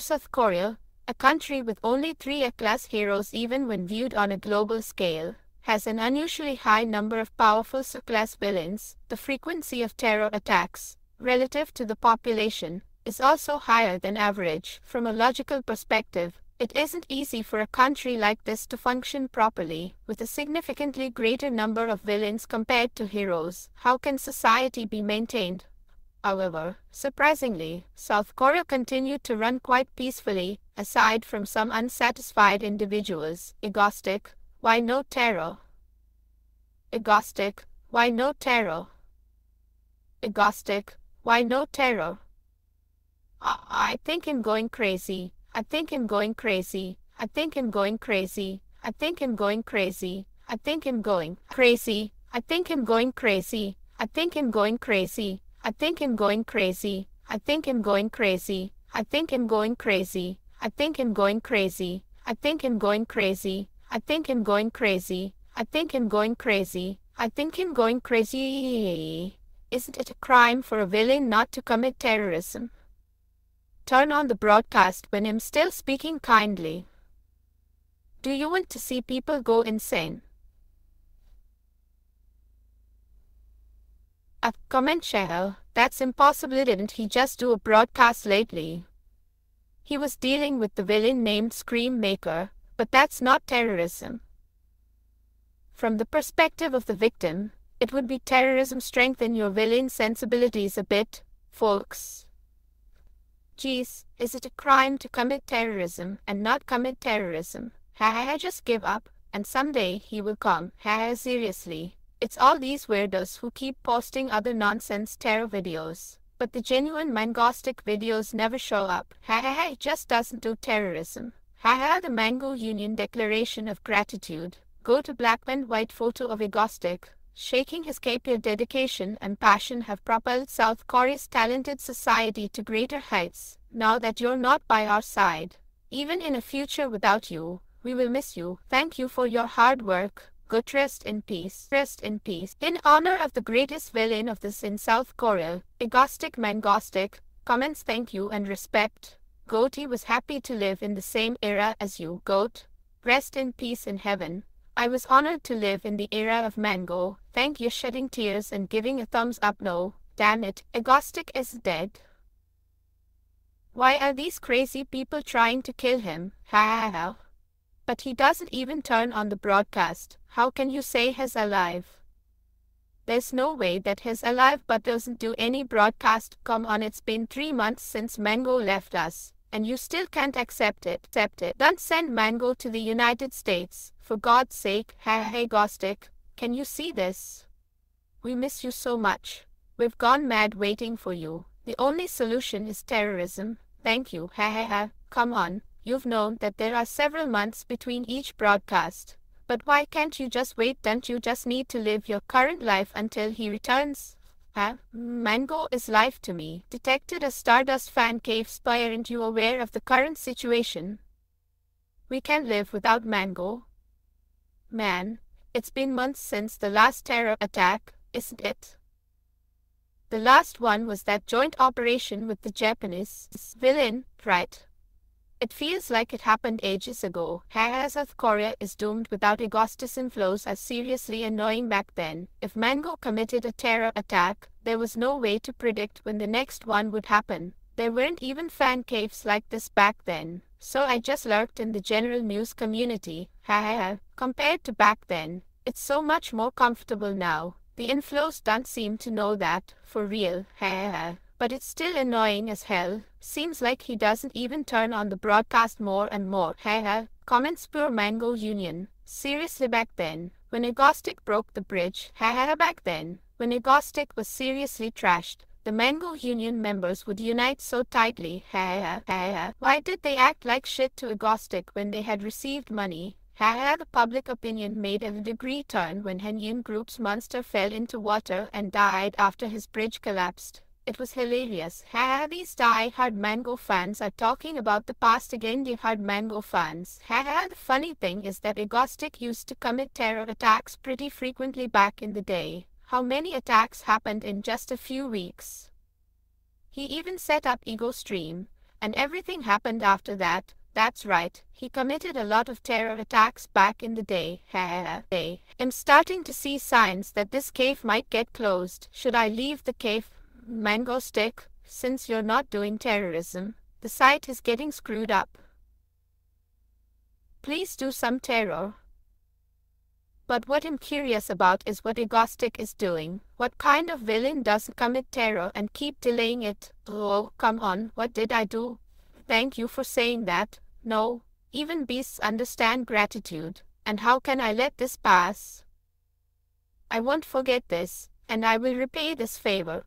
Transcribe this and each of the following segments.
South Korea, a country with only three A-class heroes even when viewed on a global scale, has an unusually high number of powerful C-class villains. The frequency of terror attacks, relative to the population, is also higher than average. From a logical perspective, it isn't easy for a country like this to function properly, with a significantly greater number of villains compared to heroes. How can society be maintained? However, surprisingly, South Korea continued to run quite peacefully, aside from some unsatisfied individuals. Egoistic, why no terror? Egoistic, why no terror? Egoistic, why no terror? I, I think I'm going crazy. I think I'm going crazy. I think I'm going crazy. I think I'm going crazy. I think I'm going crazy. I think I'm going crazy. I think I'm going crazy. I think I'm going crazy. I think I'm going crazy. I think I'm going crazy. I think I'm going crazy. I think I'm going crazy. I think I'm going crazy. I think I'm going crazy. I think I'm going crazy. Isn't it a crime for a villain not to commit terrorism? Turn on the broadcast when I'm still speaking kindly. Do you want to see people go insane? A comment share, that's impossible didn't he just do a broadcast lately? He was dealing with the villain named Scream Maker, but that's not terrorism. From the perspective of the victim, it would be terrorism strengthen your villain sensibilities a bit, folks. Geez, is it a crime to commit terrorism and not commit terrorism? Ha ha just give up, and someday he will come. Ha ha seriously. It's all these weirdos who keep posting other nonsense terror videos. But the genuine Mangostic videos never show up. Ha ha ha, just doesn't do terrorism. Ha ha, the Mango Union Declaration of Gratitude. Go to black and white photo of Egostic, shaking his cape your dedication and passion have propelled South Korea's talented society to greater heights. Now that you're not by our side, even in a future without you, we will miss you. Thank you for your hard work. Good rest in peace. Rest in peace. In honor of the greatest villain of this in South Korea, Egostic Mangostic, comments thank you and respect. Goatee was happy to live in the same era as you, Goat. Rest in peace in heaven. I was honored to live in the era of Mango. Thank you shedding tears and giving a thumbs up no. Damn it, Egostic is dead. Why are these crazy people trying to kill him? Ha ha ha. But he doesn't even turn on the broadcast. How can you say he's alive? There's no way that he's alive but doesn't do any broadcast. Come on, it's been three months since Mango left us and you still can't accept it, accept it. Don't send Mango to the United States. For God's sake, hey, hey Gostic, can you see this? We miss you so much. We've gone mad waiting for you. The only solution is terrorism. Thank you, ha ha ha. Come on, you've known that there are several months between each broadcast. But why can't you just wait? Don't you just need to live your current life until he returns? Huh? Mango is life to me. Detected a Stardust fan cave spire. Aren't you aware of the current situation? We can't live without Mango. Man, it's been months since the last terror attack, isn't it? The last one was that joint operation with the Japanese villain, right? It feels like it happened ages ago. South Korea is doomed without Egostic inflows as seriously annoying back then. If Mango committed a terror attack, there was no way to predict when the next one would happen. There weren't even fan caves like this back then. So I just lurked in the general news community. Compared to back then, it's so much more comfortable now. The inflows don't seem to know that, for real. But it's still annoying as hell. Seems like he doesn't even turn on the broadcast more and more. Haha. Comments Pure Mango Union. Seriously back then, when Egostic broke the bridge. Haha back then, when Egostic was seriously trashed. The Mango Union members would unite so tightly. Haha. Haha. Why did they act like shit to Egostic when they had received money? Haha, the public opinion made a degree turn when Henyun Group's monster fell into water and died after his bridge collapsed. It was hilarious. Ha these die-hard Mango fans are talking about the past again die-hard Mango fans. Ha the funny thing is that Egostic used to commit terror attacks pretty frequently back in the day. How many attacks happened in just a few weeks? He even set up Ego Stream, And everything happened after that. That's right. He committed a lot of terror attacks back in the day. day. I'm starting to see signs that this cave might get closed. Should I leave the cave? Mangostic, since you're not doing terrorism, the site is getting screwed up. Please do some terror. But what I'm curious about is what Egostic is doing. What kind of villain doesn't commit terror and keep delaying it? Oh, come on, what did I do? Thank you for saying that. No, even beasts understand gratitude. And how can I let this pass? I won't forget this, and I will repay this favor.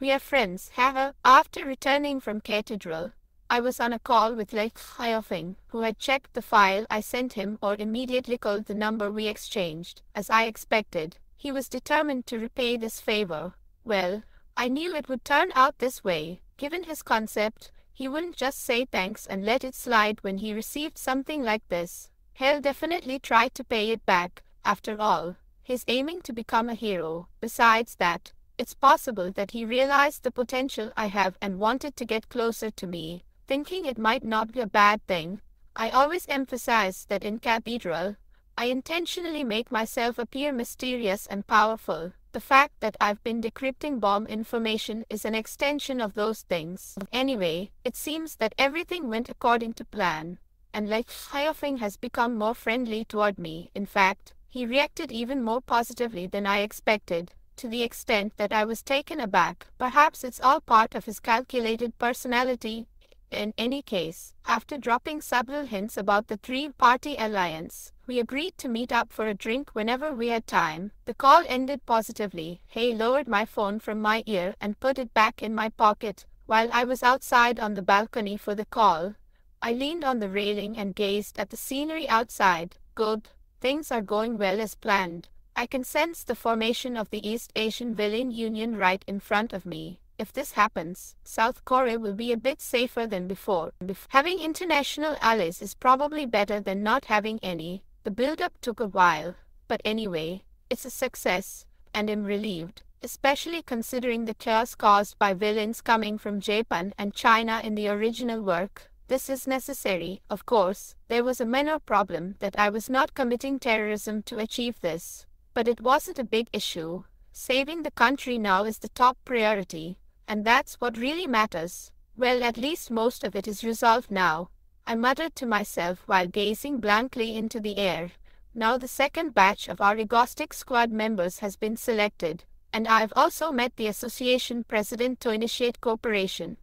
We are friends, haha. After returning from cathedral, I was on a call with Lei Xiaofeng, who had checked the file I sent him or immediately called the number we exchanged. As I expected, he was determined to repay this favor. Well, I knew it would turn out this way. Given his concept, he wouldn't just say thanks and let it slide when he received something like this. He'll definitely try to pay it back. After all, he's aiming to become a hero. Besides that, it's possible that he realized the potential I have and wanted to get closer to me thinking it might not be a bad thing. I always emphasize that in Cathedral, I intentionally make myself appear mysterious and powerful. The fact that I've been decrypting bomb information is an extension of those things. Anyway, it seems that everything went according to plan, and Lei Xiaofeng has become more friendly toward me. In fact, he reacted even more positively than I expected, to the extent that I was taken aback. Perhaps it's all part of his calculated personality, in any case, after dropping several hints about the three-party alliance, we agreed to meet up for a drink whenever we had time. The call ended positively. He lowered my phone from my ear and put it back in my pocket. While I was outside on the balcony for the call, I leaned on the railing and gazed at the scenery outside. Good. Things are going well as planned. I can sense the formation of the East Asian Villain Union right in front of me. If this happens, South Korea will be a bit safer than before. Having international allies is probably better than not having any. The build-up took a while, but anyway, it's a success, and I'm relieved, especially considering the chaos caused by villains coming from Japan and China in the original work. This is necessary, of course. There was a minor problem that I was not committing terrorism to achieve this, but it wasn't a big issue. Saving the country now is the top priority. And that's what really matters. Well, at least most of it is resolved now. I muttered to myself while gazing blankly into the air. Now the second batch of our Egostic squad members has been selected, and I've also met the association president to initiate cooperation.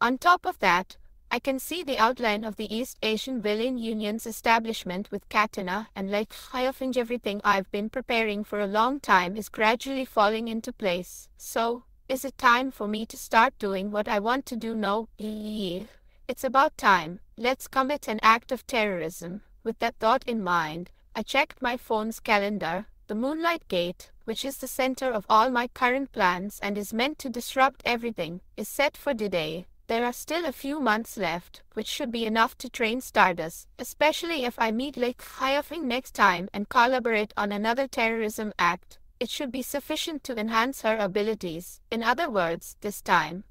On top of that, I can see the outline of the East Asian Villain Union's establishment with Katana and Lei Xiaofeng everything I've been preparing for a long time is gradually falling into place. So, is it time for me to start doing what I want to do now? It's about time. Let's commit an act of terrorism. With that thought in mind, I checked my phone's calendar. The Moonlight Gate, which is the center of all my current plans and is meant to disrupt everything, is set for today. There are still a few months left, which should be enough to train Stardust, especially if I meet Lei Xiaofeng next time and collaborate on another terrorism act it should be sufficient to enhance her abilities. In other words, this time.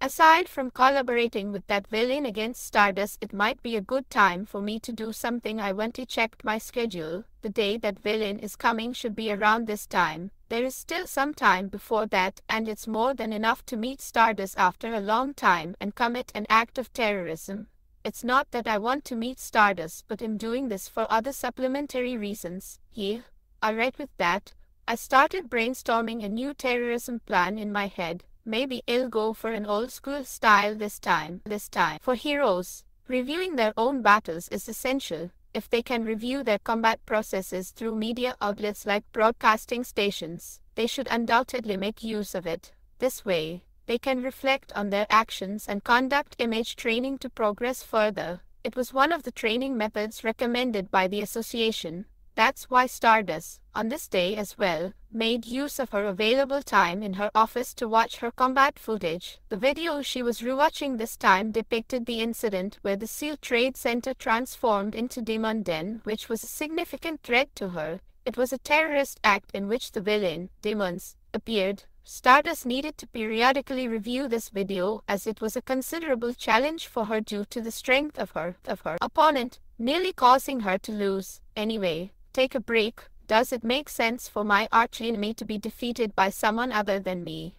Aside from collaborating with that villain against Stardust, it might be a good time for me to do something I went to check my schedule. The day that villain is coming should be around this time. There is still some time before that, and it's more than enough to meet Stardust after a long time and commit an act of terrorism. It's not that I want to meet Stardust, but I'm doing this for other supplementary reasons. Yeah, alright with that. I started brainstorming a new terrorism plan in my head. Maybe I'll go for an old school style this time. This time. For heroes, reviewing their own battles is essential. If they can review their combat processes through media outlets like broadcasting stations, they should undoubtedly make use of it. This way, they can reflect on their actions and conduct image training to progress further. It was one of the training methods recommended by the association. That's why Stardust, on this day as well, made use of her available time in her office to watch her combat footage. The video she was rewatching this time depicted the incident where the Seoul Trade Center transformed into Demon Den, which was a significant threat to her. It was a terrorist act in which the villain, demons, appeared, Stardust needed to periodically review this video as it was a considerable challenge for her due to the strength of her, of her opponent, nearly causing her to lose. Anyway, take a break. Does it make sense for my archenemy to be defeated by someone other than me?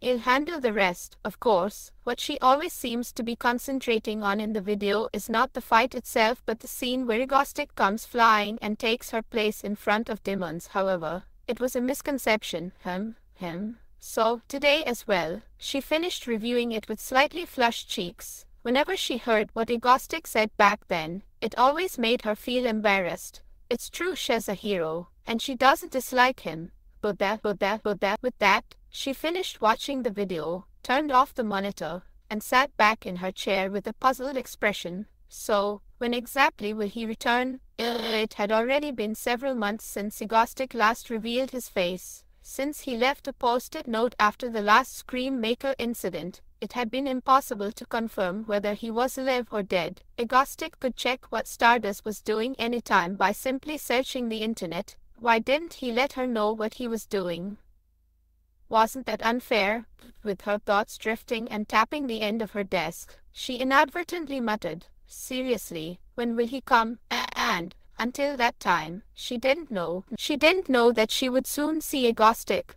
I'll handle the rest, of course. What she always seems to be concentrating on in the video is not the fight itself but the scene where Egostic comes flying and takes her place in front of demons. However, it was a misconception, him, him. So, today as well, she finished reviewing it with slightly flushed cheeks. Whenever she heard what Egostic said back then, it always made her feel embarrassed. It's true she's a hero, and she doesn't dislike him. But that, but that, but that, with that, she finished watching the video, turned off the monitor, and sat back in her chair with a puzzled expression. So, when exactly will he return? It had already been several months since Egostic last revealed his face. Since he left a post-it note after the last Scream Maker incident, it had been impossible to confirm whether he was alive or dead. Egostic could check what Stardust was doing anytime by simply searching the internet. Why didn't he let her know what he was doing? Wasn't that unfair? With her thoughts drifting and tapping the end of her desk, she inadvertently muttered, Seriously, when will he come? And, until that time, she didn't know. She didn't know that she would soon see Egostic.